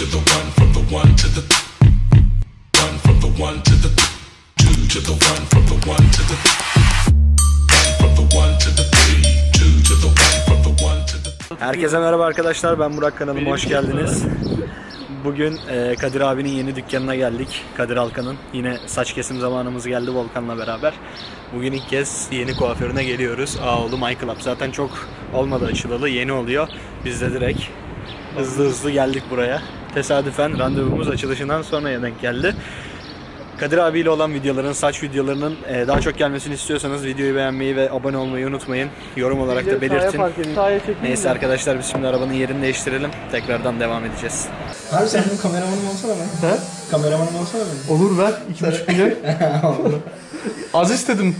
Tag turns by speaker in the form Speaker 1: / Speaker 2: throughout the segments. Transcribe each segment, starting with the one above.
Speaker 1: to the one, from the one to the one, from the one to the two to the one, from the one to the one, from the one to the three, two to the one, from the one to the
Speaker 2: Herkese merhaba arkadaşlar. Ben Burak kanalıma hoş geldiniz. Bugün e, Kadir abinin yeni dükkanına geldik. Kadir Alkan'ın. Yine saç kesim zamanımız geldi Volkan'la beraber. Bugün ilk kez yeni kuaförüne geliyoruz. Ağoğlu My Club. Zaten çok olmadı açılalı. Yeni oluyor. Biz de direkt hızlı hızlı geldik buraya. Tesadüfen randevumuz açılışından sonraya denk geldi. Kadir abiyle olan videoların, saç videolarının e, daha çok gelmesini istiyorsanız videoyu beğenmeyi ve abone olmayı unutmayın. Yorum olarak da belirtin. Neyse arkadaşlar biz şimdi arabanın yerini değiştirelim. Tekrardan devam edeceğiz.
Speaker 3: Abi sen benim kameramanım olsana be.
Speaker 4: He?
Speaker 3: Kameramanım olsana benim.
Speaker 4: Olur ver. iki buçuk milyon. Az istedim.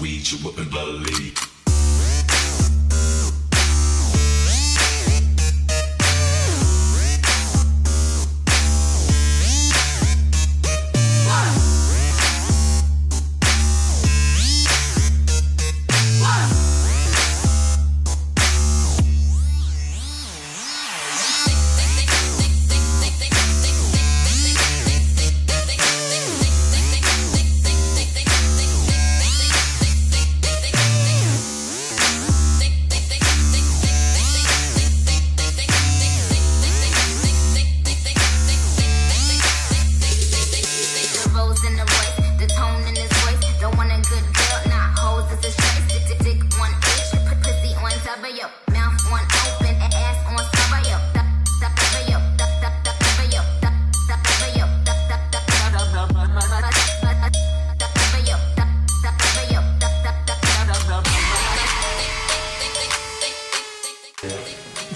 Speaker 1: Weed you wouldn't believe.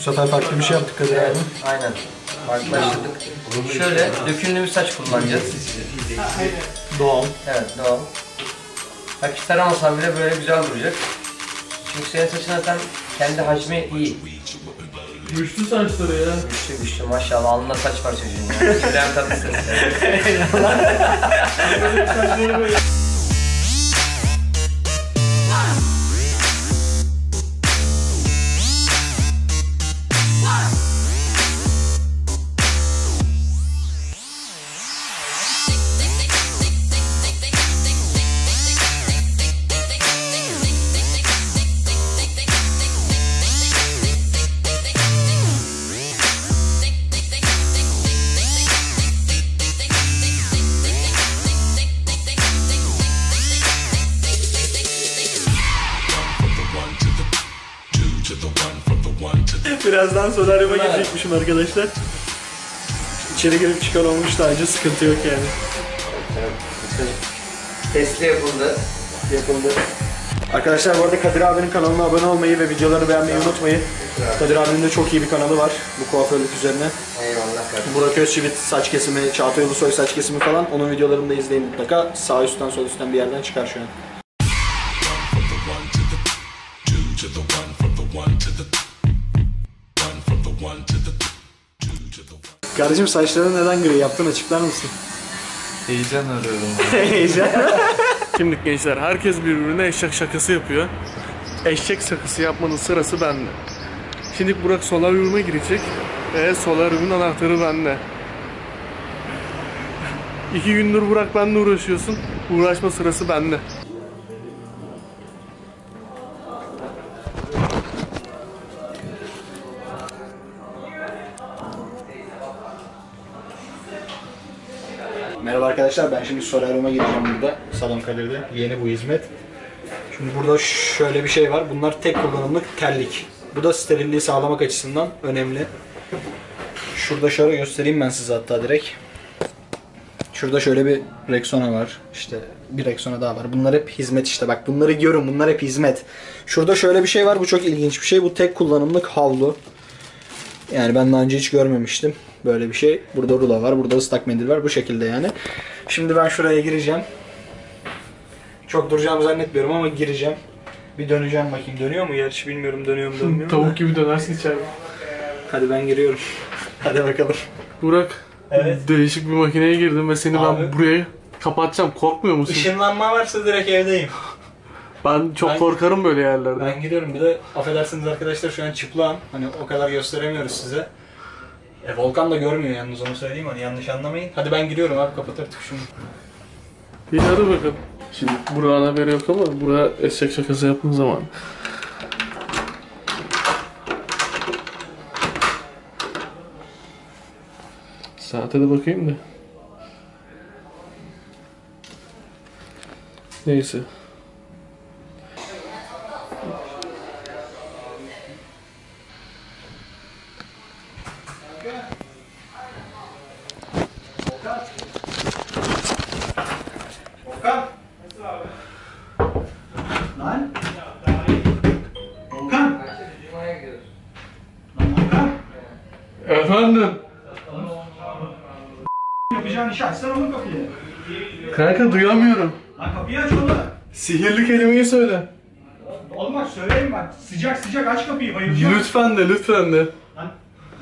Speaker 2: Sefer farklı bir şey yaptık Kadir abi.
Speaker 5: Aynen. Farklılaştırdık. Şöyle dökümlü bir saç kullanacağız.
Speaker 2: Doğal.
Speaker 5: Evet doğal. Hafif taramasan bile böyle güzel duracak. Çünkü senin saçın zaten kendi hacmi iyi.
Speaker 4: Güçlü saçları ya.
Speaker 5: Güçlü güçlü maşallah alnında saç var çocuğun ya. İbrahim Tatlıses.
Speaker 1: From
Speaker 2: Birazdan solaryuma girecekmişim arkadaşlar. İçeri girip çıkan olmuş daha önce sıkıntı yok yani.
Speaker 5: Testi yapıldı.
Speaker 2: Yapıldı. Arkadaşlar bu arada Kadir abinin kanalına abone olmayı ve videolarını beğenmeyi unutmayın. Kadir abinin de çok iyi bir kanalı var bu kuaförlük üzerine.
Speaker 5: Eyvallah kardeşim.
Speaker 2: Burak Özçivit saç kesimi, Çağatay Ulusoy saç kesimi falan. Onun videolarını da izleyin mutlaka. Sağ üstten sol üstten bir yerden çıkar şu an. Kardeşim saçlarını neden gri yaptın açıklar mısın?
Speaker 4: Heyecan arıyorum.
Speaker 2: Heyecan.
Speaker 4: Şimdi gençler herkes birbirine eşek şakası yapıyor. Eşek şakası yapmanın sırası bende. Şimdi Burak solaryuma girecek. Ve solaryumun anahtarı bende. İki gündür Burak benimle uğraşıyorsun. Uğraşma sırası bende.
Speaker 2: Arkadaşlar ben şimdi solaryuma gireceğim burada. Salon Kalori'de. Yeni bu hizmet. Şimdi burada şöyle bir şey var. Bunlar tek kullanımlık terlik. Bu da sterilliği sağlamak açısından önemli. Şurada şöyle göstereyim ben size hatta direkt. Şurada şöyle bir Rexona var. İşte bir Rexona daha var. Bunlar hep hizmet işte. Bak bunları görün. Bunlar hep hizmet. Şurada şöyle bir şey var. Bu çok ilginç bir şey. Bu tek kullanımlık havlu. Yani ben daha önce hiç görmemiştim. Böyle bir şey. Burada rulo var. Burada ıslak mendil var. Bu şekilde yani. Şimdi ben şuraya gireceğim. Çok duracağımı zannetmiyorum ama gireceğim. Bir döneceğim bakayım. Dönüyor mu? Gerçi bilmiyorum dönüyor mu dönmüyor mu.
Speaker 4: Tavuk gibi dönersin içeride.
Speaker 2: Hadi ben giriyorum. Hadi bakalım.
Speaker 4: Burak,
Speaker 2: Evet.
Speaker 4: değişik bir makineye girdim ve seni
Speaker 2: Abi.
Speaker 4: ben buraya kapatacağım. Korkmuyor musun?
Speaker 2: Işınlanma varsa direkt evdeyim.
Speaker 4: Ben çok
Speaker 2: Ben-
Speaker 4: korkarım böyle yerlerde.
Speaker 2: Ben gidiyorum. Bir de affedersiniz arkadaşlar şu an çıplağım. Hani o kadar gösteremiyoruz size. E, Volkan da görmüyor yalnız onu söyleyeyim hani yanlış anlamayın. Hadi ben gidiyorum abi kapat artık şunu.
Speaker 4: İyi hadi bakalım. Şimdi Burak'ın haberi yok ama Burak eşek şakası yaptığın zaman. Saate de bakayım da. Neyse. Efendim?
Speaker 2: Yapacağın işi açsana oğlum kapıyı.
Speaker 4: Kanka duyamıyorum.
Speaker 2: Lan kapıyı aç oğlum.
Speaker 4: Sihirli kelimeyi söyle.
Speaker 2: Oğlum bak söyleyeyim bak. Sıcak sıcak aç kapıyı bayılacağım.
Speaker 4: Lütfen de lütfen de.
Speaker 2: Lan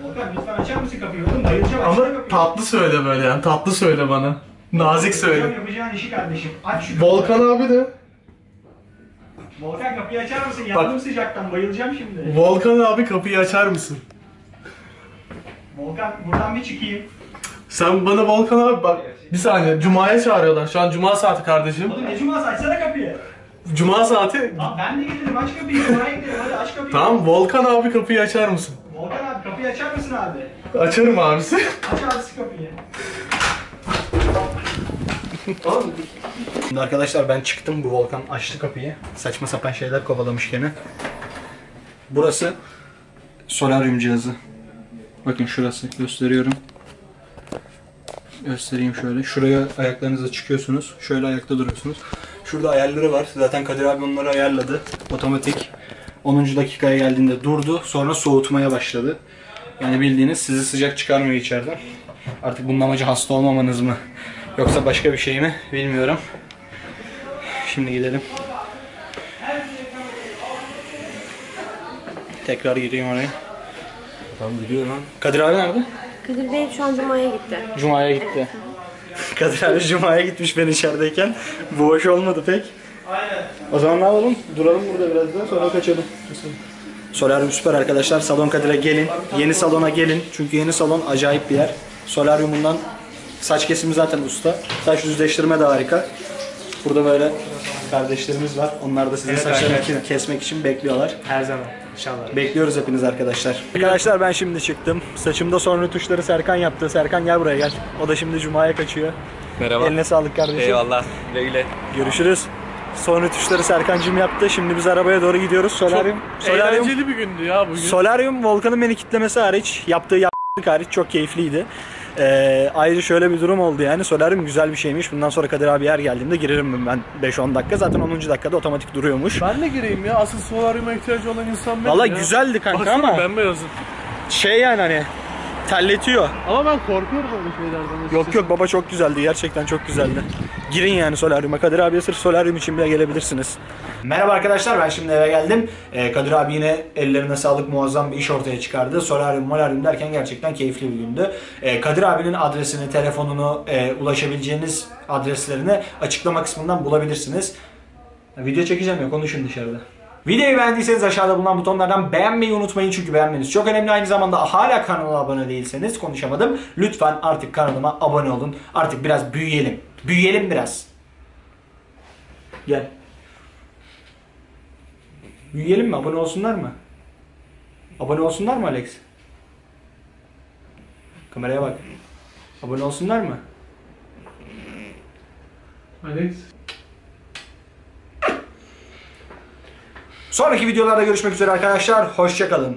Speaker 2: Volkan lütfen açar mısın kapıyı oğlum bayılacağım açsana
Speaker 4: Ama
Speaker 2: kapıyı.
Speaker 4: tatlı söyle böyle yani tatlı söyle bana. Nazik söyle.
Speaker 2: yapacağın işi kardeşim. Aç şu kapıyı.
Speaker 4: Volkan abi de.
Speaker 2: Volkan kapıyı açar mısın? Yandım sıcaktan bayılacağım şimdi.
Speaker 4: Volkan abi kapıyı açar mısın?
Speaker 2: Volkan buradan bir çıkayım.
Speaker 4: Sen bana Volkan abi bak bir saniye Cuma'ya çağırıyorlar. Şu an Cuma saati kardeşim.
Speaker 2: Oğlum ne cuması açsana kapıyı.
Speaker 4: Cuma saati.
Speaker 2: Lan ben de gidelim aç kapıyı. Cuma'ya gidelim hadi aç kapıyı.
Speaker 4: Tamam Volkan abi kapıyı açar mısın?
Speaker 2: Volkan abi kapıyı açar mısın abi?
Speaker 4: Açarım abisi.
Speaker 2: Aç abisi kapıyı. Şimdi arkadaşlar ben çıktım bu Volkan açtı kapıyı. Saçma sapan şeyler kovalamış gene. Burası solaryum cihazı. Bakın şurası gösteriyorum. Göstereyim şöyle. Şuraya ayaklarınızla çıkıyorsunuz. Şöyle ayakta duruyorsunuz. Şurada ayarları var. Zaten Kadir abi onları ayarladı. Otomatik 10. dakikaya geldiğinde durdu. Sonra soğutmaya başladı. Yani bildiğiniz sizi sıcak çıkarmıyor içeriden. Artık bunun amacı hasta olmamanız mı? Yoksa başka bir şey mi? Bilmiyorum. Şimdi gidelim. Tekrar gireyim oraya.
Speaker 4: Tamam biliyorum lan.
Speaker 2: Kadir abi nerede?
Speaker 6: Kadir Bey şu an Cuma'ya gitti.
Speaker 2: Cuma'ya gitti. Kadir abi Cuma'ya gitmiş ben içerideyken. Bu hoş olmadı pek. Aynen. O zaman ne yapalım? Duralım burada biraz daha sonra kaçalım. Solaryum süper arkadaşlar. Salon Kadir'e gelin. Yeni salona gelin. Çünkü yeni salon acayip bir yer. Solaryumundan saç kesimi zaten usta. Saç düzleştirme de harika. Burada böyle kardeşlerimiz var. Onlar da sizin saçlarını kesmek için bekliyorlar.
Speaker 3: Her zaman. İnşallah.
Speaker 2: Bekliyoruz hepiniz arkadaşlar. Arkadaşlar ben şimdi çıktım. Saçımda son rötuşları Serkan yaptı. Serkan gel buraya gel. O da şimdi Cuma'ya kaçıyor.
Speaker 7: Merhaba.
Speaker 2: Eline sağlık kardeşim.
Speaker 7: Eyvallah. Güle güle.
Speaker 2: Görüşürüz. Son rötuşları Serkancım yaptı. Şimdi biz arabaya doğru gidiyoruz. Solaryum. Solaryum.
Speaker 4: Eğlenceli bir gündü ya bugün.
Speaker 2: Solaryum Volkan'ın beni kitlemesi hariç, yaptığı yaptık hariç çok keyifliydi. Ee, ayrıca şöyle bir durum oldu yani. Solaryum güzel bir şeymiş. Bundan sonra Kadir abi her geldiğimde girerim ben 5-10 dakika. Zaten 10. dakikada otomatik duruyormuş.
Speaker 4: Ben de gireyim ya. Asıl solaryuma ihtiyacı olan insan benim
Speaker 2: Valla
Speaker 4: ya.
Speaker 2: güzeldi kanka
Speaker 4: Baksana
Speaker 2: ama
Speaker 4: bembeyazım.
Speaker 2: şey yani hani terletiyor.
Speaker 4: Ama ben korkuyorum öyle şeylerden.
Speaker 2: Yok yok baba çok güzeldi. Gerçekten çok güzeldi. Girin yani solaryuma. Kadir abiye sırf solaryum için bile gelebilirsiniz. Merhaba arkadaşlar ben şimdi eve geldim. Ee, Kadir abi yine ellerine sağlık muazzam bir iş ortaya çıkardı. Solaryum molaryum derken gerçekten keyifli bir gündü. Ee, Kadir abinin adresini, telefonunu, e, ulaşabileceğiniz adreslerini açıklama kısmından bulabilirsiniz. Video çekeceğim ya konuşun dışarıda. Videoyu beğendiyseniz aşağıda bulunan butonlardan beğenmeyi unutmayın çünkü beğenmeniz çok önemli. Aynı zamanda hala kanala abone değilseniz konuşamadım. Lütfen artık kanalıma abone olun. Artık biraz büyüyelim. Büyüyelim biraz. Gel. Büyüyelim mi? Abone olsunlar mı? Abone olsunlar mı Alex? Kameraya bak. Abone olsunlar mı?
Speaker 4: Alex.
Speaker 2: Sonraki videolarda görüşmek üzere arkadaşlar. Hoşçakalın.